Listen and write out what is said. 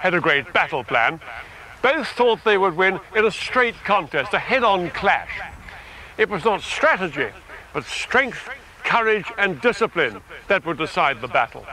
had a great battle plan. Both thought they would win in a straight contest, a head-on clash. It was not strategy, but strength, courage, and discipline that would decide the battle.